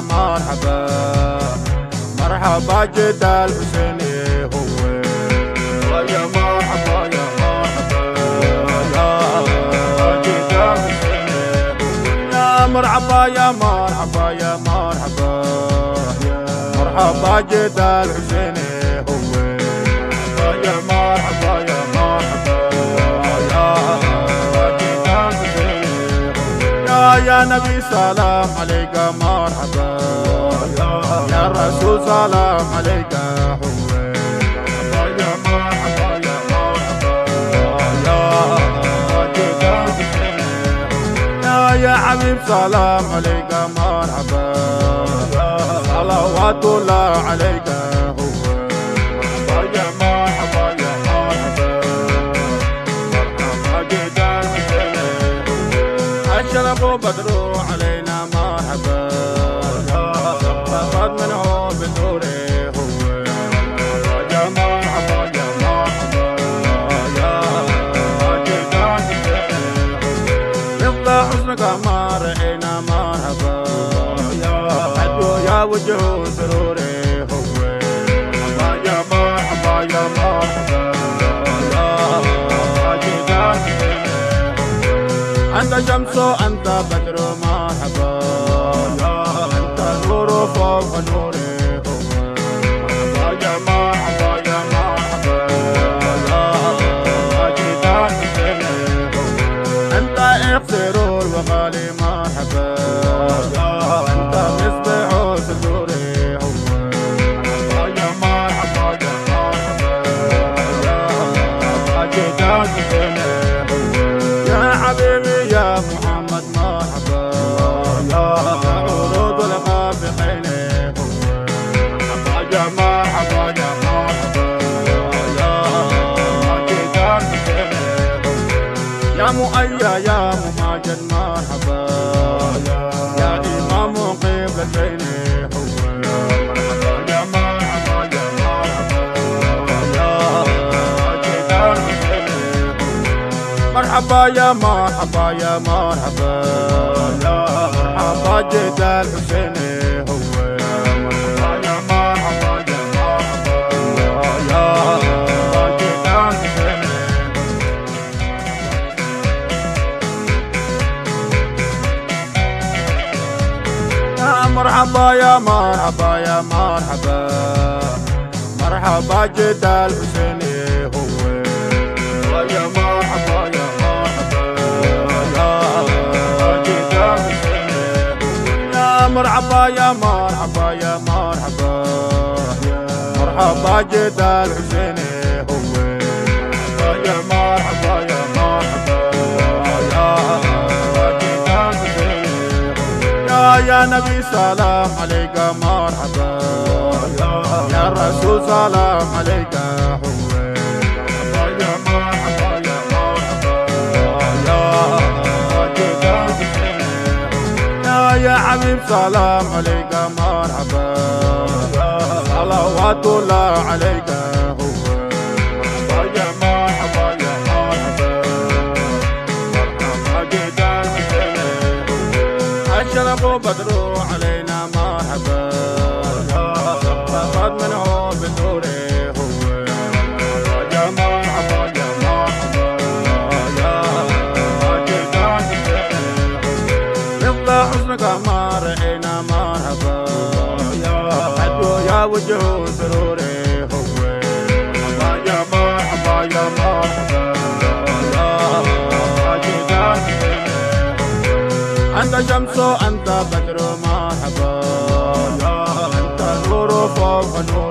مرحبا. مرحبا جدا الحسيني هو. يا مرحبا يا مرحبا. يا جدا الحسيني يا مرحبا يا مرحبا يا مرحبا. مرحبا جدا الحسيني هو. يا مرحبا يا مرحبا. يا جدا الحسيني يا يا نبي سلام عليك. سلام عليك يا يا يا حبيب سلام عليك مرحبا. صلوات الله عليك هو يا جدا أنت شمس أنت بدر مرحبا أنت نور فوق نوري مرحبا مرحبا يا مرحبا يا مرحبا مرحبا جد الحسين هو يا مرحبا يا مرحبا يا جد الحسين يا مرحبا يا مرحبا يا مرحبا مرحبا جد الحسين مرحبا يا مرحبا يا مرحبا جد الحسين هو. يا مرحبا يا مرحبا يا يا يا نبي سلام عليك مرحبا يا رسول سلام عليك هو. حبيب سلام عليك مرحبا. صلوات الله عليك هو. شمس أنت بدر مرحبا أنت نور فوق نوري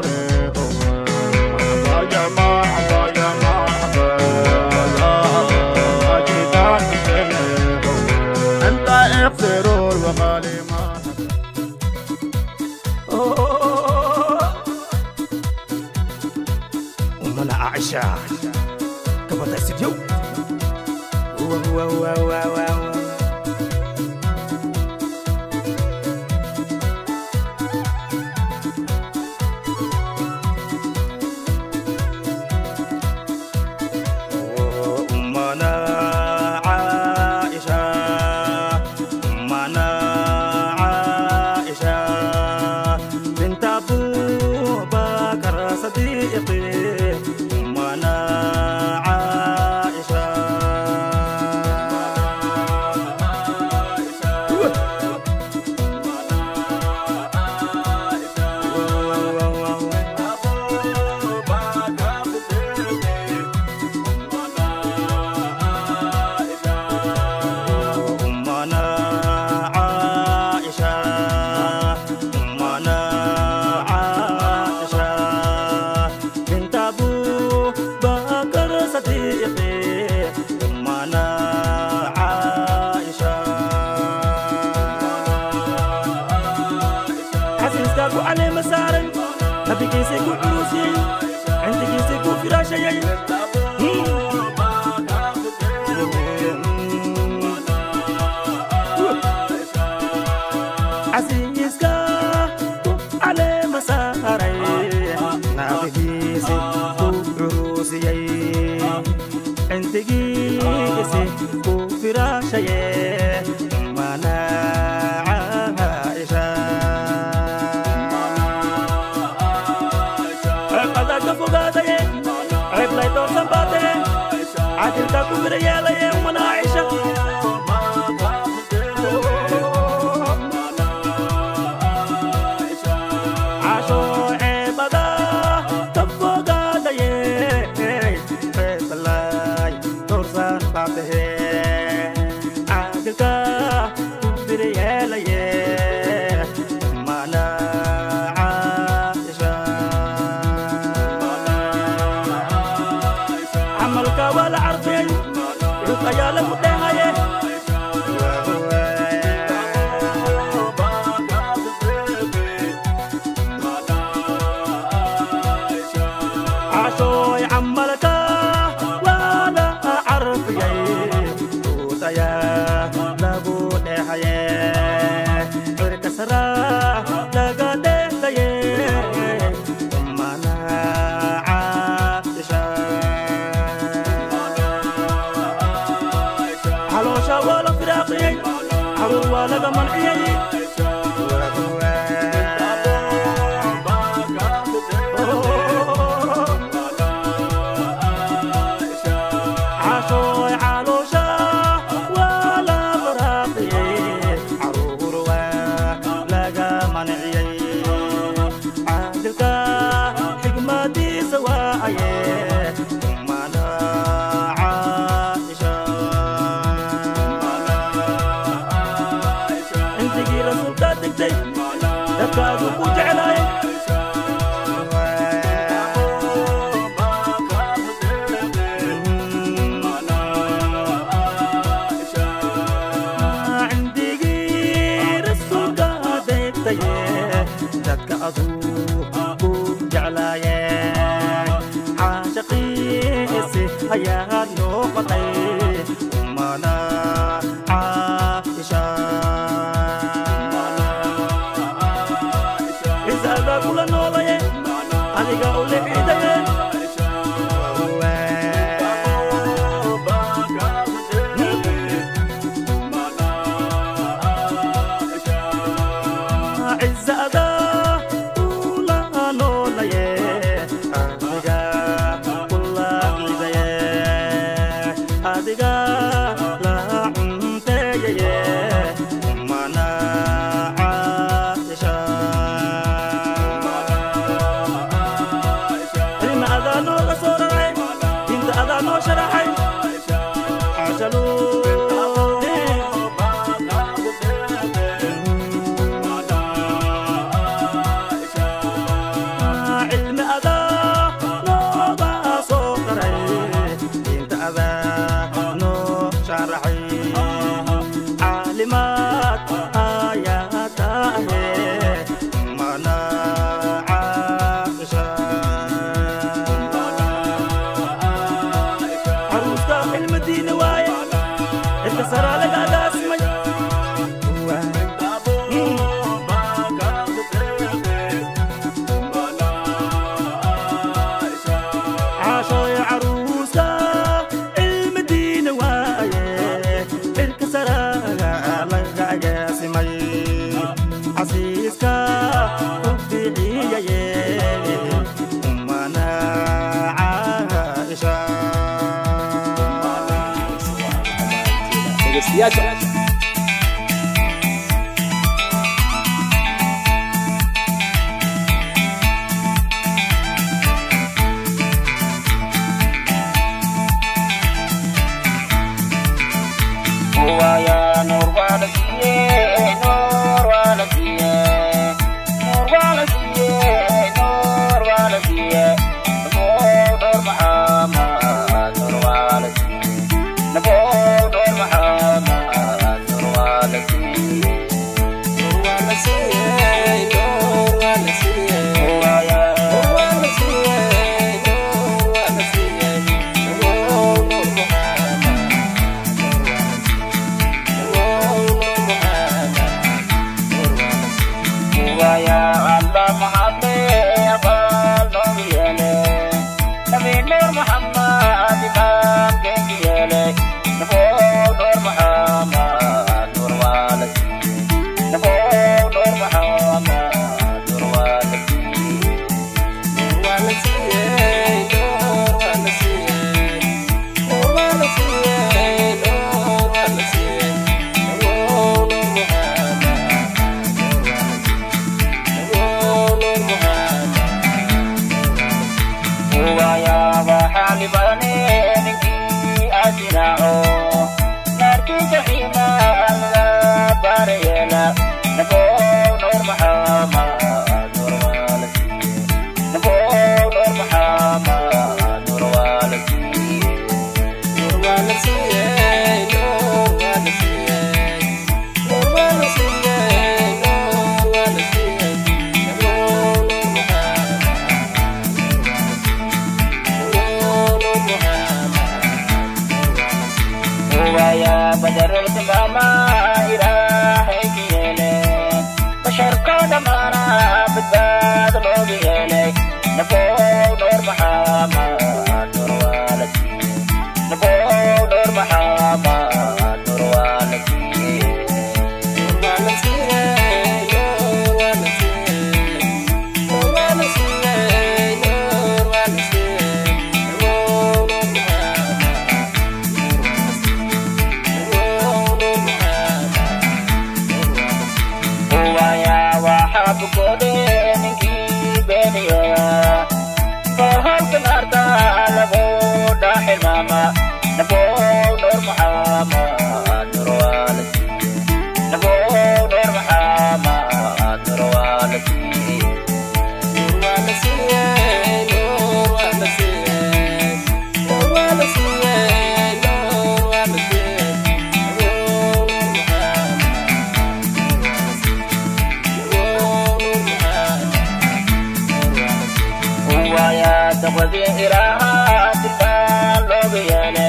the way it is, the way it is, the way it is, the way it is,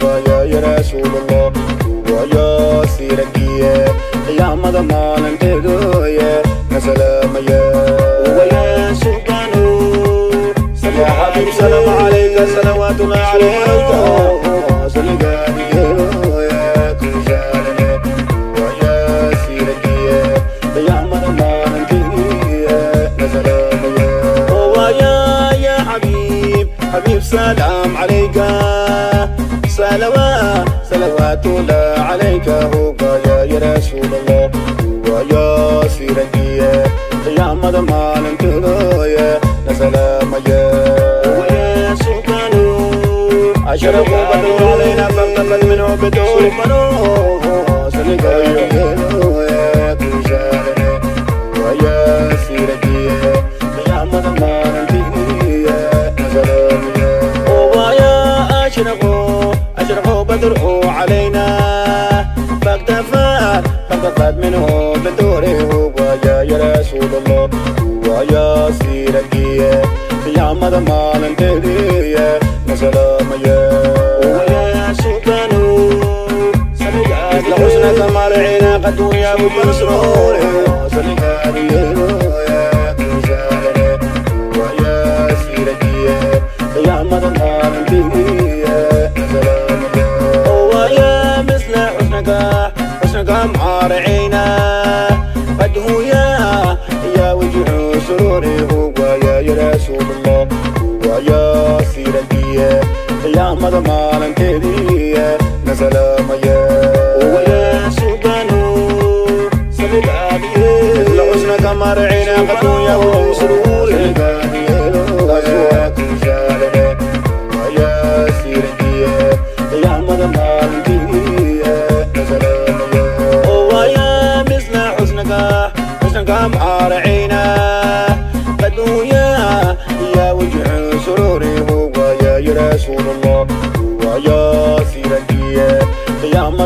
يا مدى مالن تدوية سلام يا هو يا سلطان يا حبيب سلام يا كل شارنا ويا سيركية يا يا يا حبيب حبيب سلام عليك صلوات صلوات الله عليك هو هو يا سلطان أشرف بدر علينا فاقتفت منه بدور فنوه سلقاني يا كل شارنا ويا سيركية يا تدوية سلام يا ويا أشرقوا أشرقوا بدره علينا فاقتفت فاقتفت منه بدوره سيركية يا مدى مالن تهدية ويا ويا مدى مالن تهدية سلام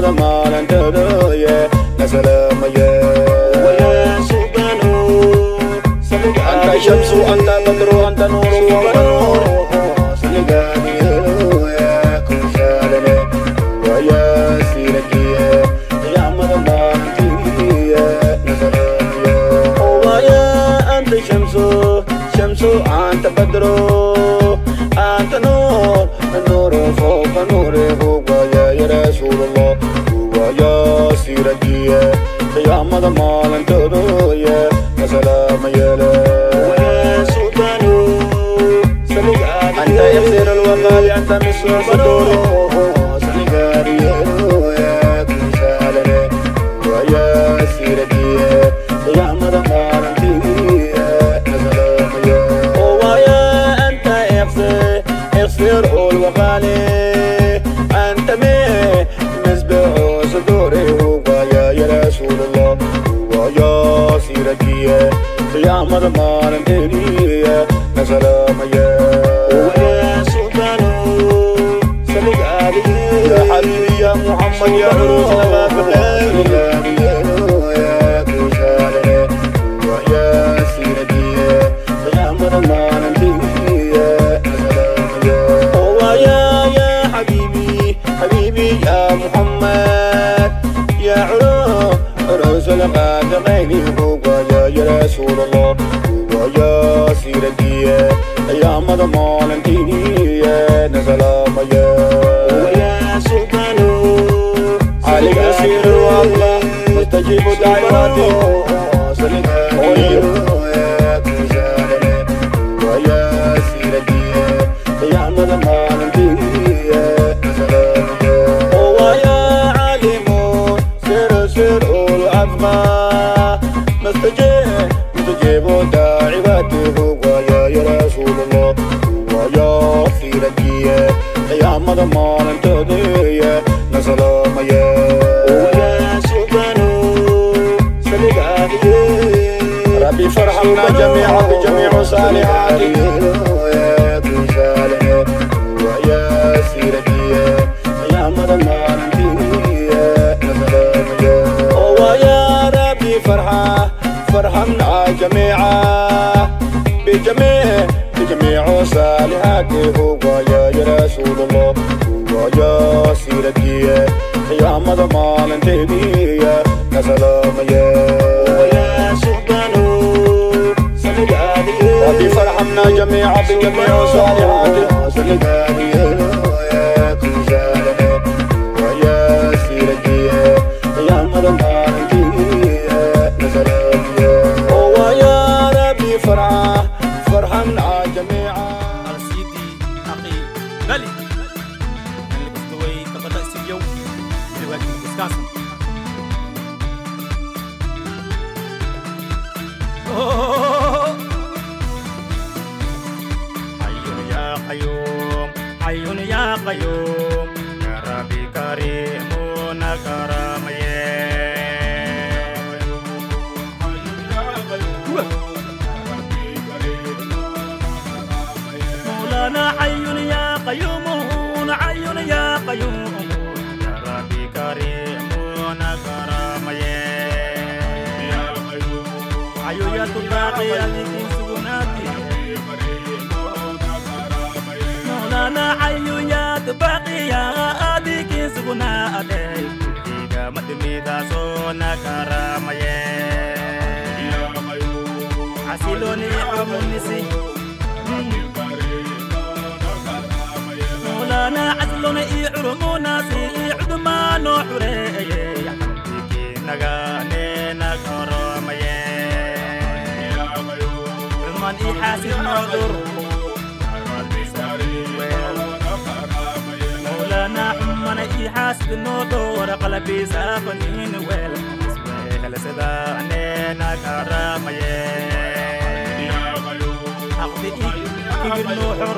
the mall and do do yeah Nasalama yeah Waya sugano Saliga Anta shamsu anta badru anta nuru wa nuru Saliga yeah Kushalane Waya silaki yeah Yama the mall yeah Nasalama yeah Waya anta shamsu Shamsu anta badru أنت مصر صدور سلقاني يا كل شالنا ويا سيرتي يا تدوية سلام يا ويا أنت يخسر يخسر الوقالي أنت مي مسبع صدوري. هو يا رسول الله هو يا سيرتي يا مدى مالا يا محمد يا عروس لما في يا كل شارع ويا يا يا حبيبي حبيبي يا محمد يا يا يا رسول الله هو يا سيرتي يا مرمان would I want you? صالحاتي يا شارع ويا سيرتي يا ربي فرحة فرحمنا جميعا بجميع بجميع يا رسول الله يا يا سلام يا ربي فرحمنا جميعا بجميع صالحات سلقاني يا قيوم يا ربي كريم كرم مولانا حي يا قيوم حي يا قيوم يا ربي كريم كرم حي يا تباقي تباقي يا أديك سكناتي Tiga madmida sona karamaye Asiloni amunisi مولانا عزلنا يعرمونا سيعد ما نحري نغاني نكرمي من يحاسب نظر يحاسب نظر قلبي سافنين ويل ويل سداني نكرمي أقضي كبير نوحر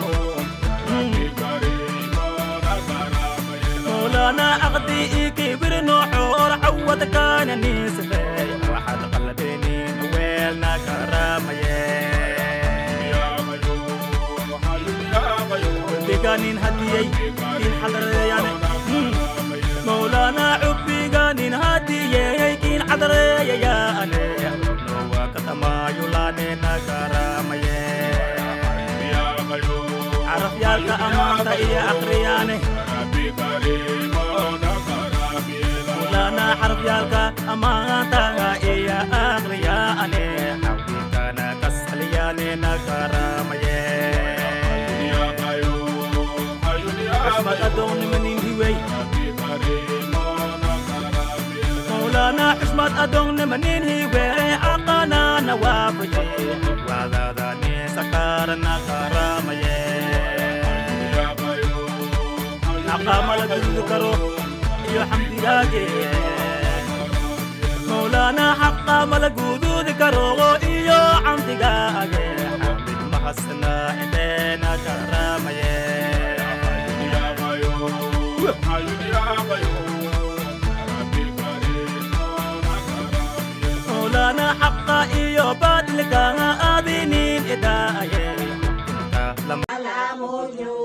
مولانا أغدي كبر نحور عود كان نسفي واحد قلبيني ويلنا كرامي بقانين هديي كين حضر يعني yayayaane nowa katamayulaane nagaramaye arafyaalka amaanta iyo akriyaane ulana xarafyaalka amaantaga iyo akriyaane xawikana kasalyaane nagaramaye asmadadonimanihiwey adoonnimaniinhi wee aqanaana waabuye wadaadanii sakaarana qaramaye naqamala dudu karo iyo xamdigaage mawlaanaa xaqaamala guuduudi karo iyo camdigaage xamid mahasna inteena karamaye ka iyo badliga abinin idaaye kalam alamudyo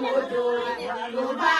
Vamos, yo, vamos.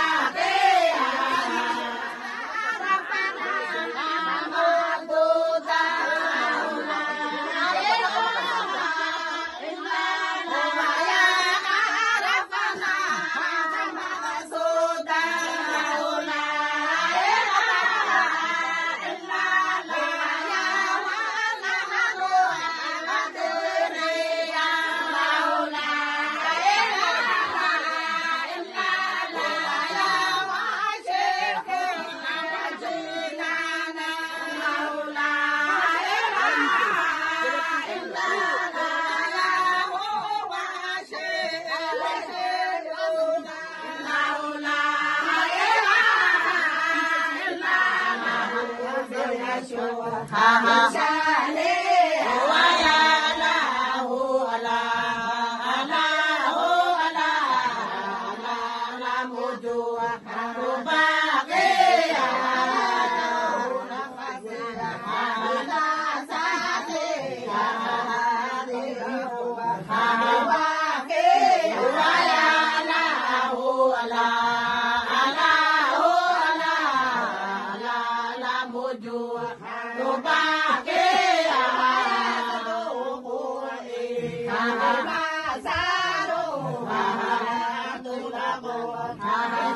Nana.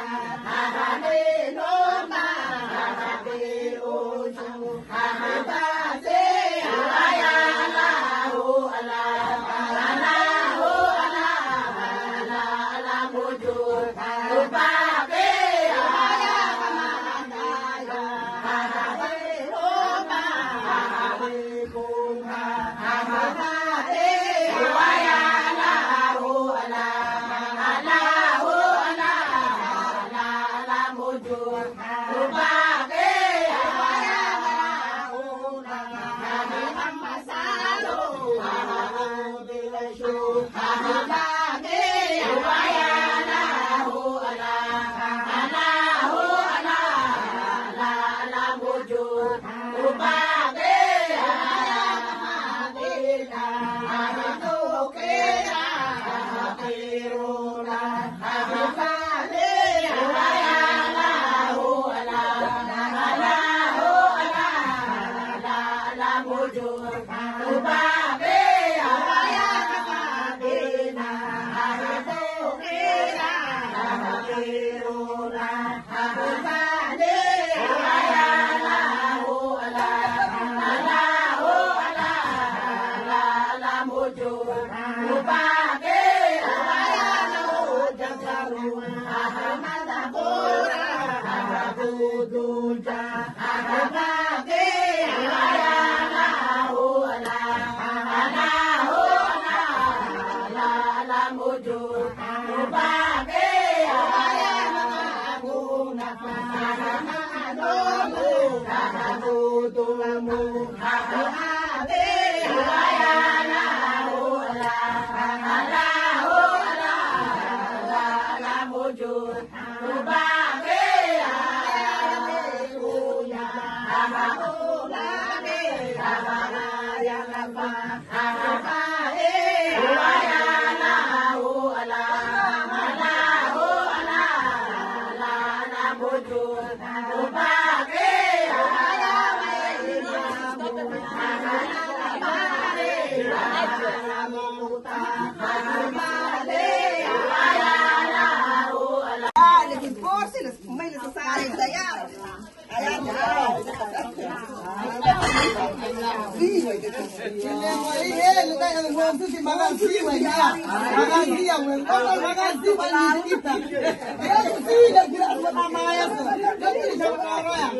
Wow. àbòdò dá. wengine, wakazuia wengine, wakaziba nikita. Yesu si ile kila mama Yesu. Lakini cha roho ya.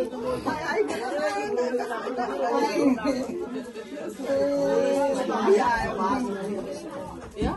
Yeah. Yeah.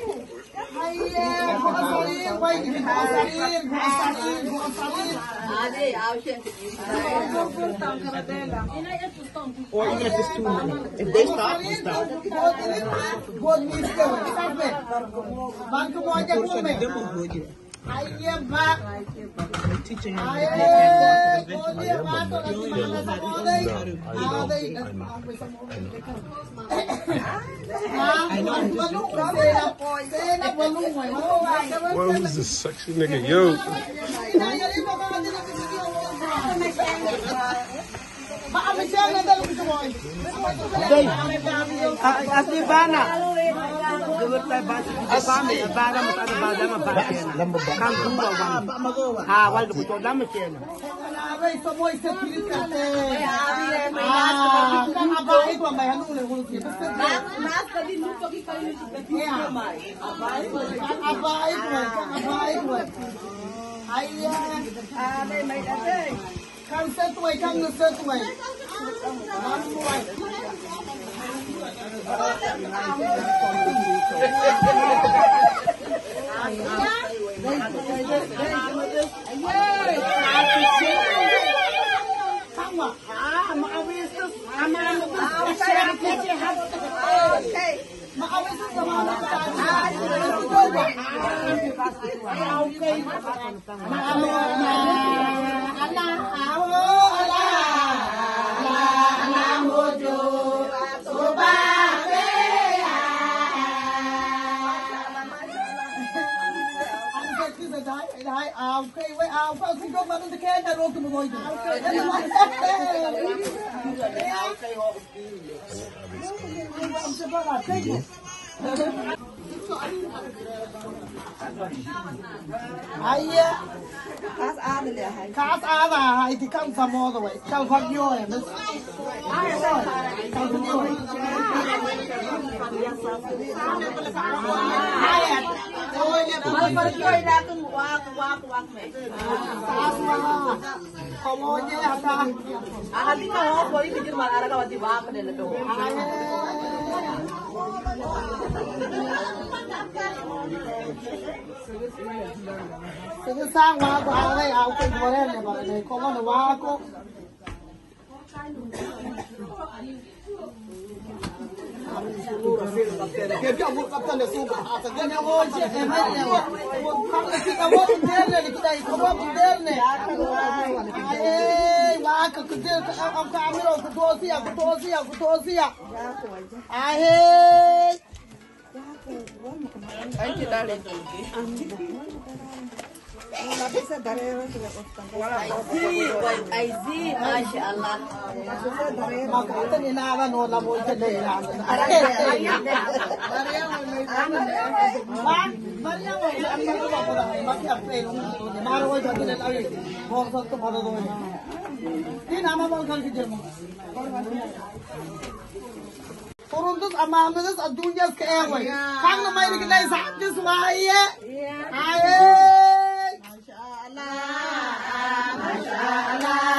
Or even if it's too minutes. If they stop, we stop. Both minutes. Both minutes. Both minutes. Both minutes. Both minutes. Both minutes. teaching him. Was this sexy nigga? Yo. I'm Đây, Asibana. Ayah, ada main ada. Kau setuai, kau setuai. Anak, awak. Right, I'll pray with I'll put some good man in the care that will come away. I'll pray with I'll pray with I'll pray with هيا كاس عادل يا هاي كاس عادة هاي دي كم سموضة وي كم فقيوة بس Ahli mah, boleh pikir malah ada kawan di bawah pendek itu. 这个三娃子好累啊我们我娃哥 ka mo kapta ne suba ata ganya wo je e mai ne wo. Ka ki ka wo interne ne kita ko wo interne. Ai wa ka ku je ka am ka amiro ku tosia ku tosia ku tosia. Ai Ai ki dale. Ay, İnanamam kalbi canım. Kang amamızız dünyası ki evi. Kanlı iya. mayını Aye. saatiniz vahiye. Ayy. Maşallah. Maşallah.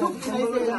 Çok güzel.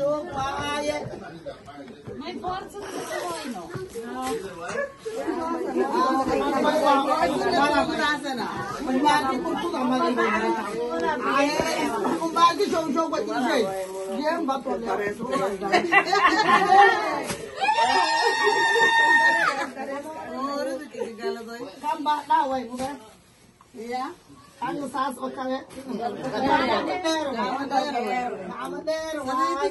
do paia. Mai forță nu se voi, nu. Yeah. Buat ini. Dia batul. Kamba tahu ibu kan? Iya. Ang sas o kang Amadero, amadero, amadero. Ay,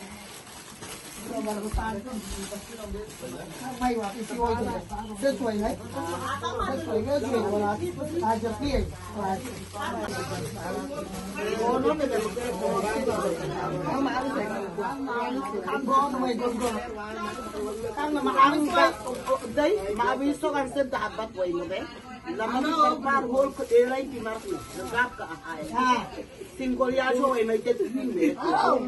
ไม่ว่าพี่ช่วยเลยช่วยช่วยไหมช่วยก็ช่วยเวลาอาจจะเปลี่ยนโอ้นั่นเป็นข้ามาไม่ใช่ข้ามบ่อไม่โดนโดนข้ามมาอาวิสก็ได้มาอาวิสก็เสร็จดับบัดไว้หมดเลยแล้วมันก็มาโหลก็เอไรที่มาสิดับก็หาย sin Corea yo en el que tú vives. Amado.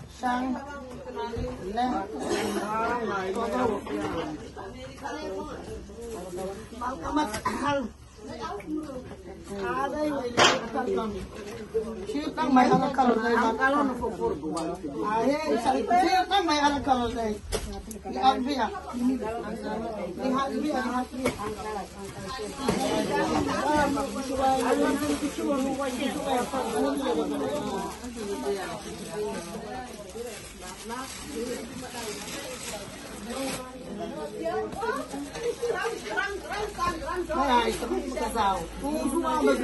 sang. Ne amat 哎，怎么这么臭？公猪啊，没事。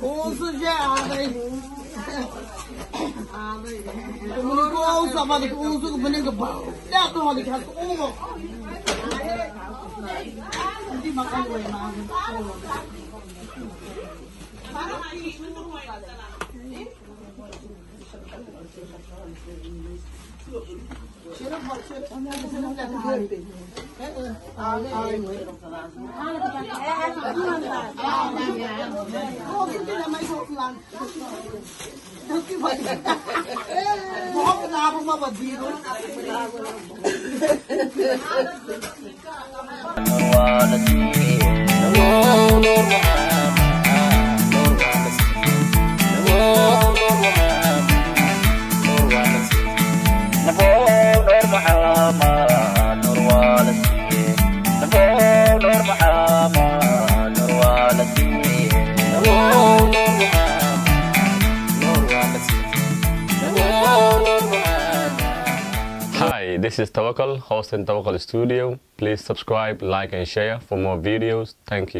公猪呀，阿妹。阿妹，公猪啊，没事。公不那个包，的。妈，我喂妈。ਬਹੁਤ ਨਾ ਬਮਾ ਬੱਦੀ ਰੋ نور محمد نور محمد نور this is Tawakal, host in Tawakal Studio. Please subscribe, like, and share for more videos. Thank you.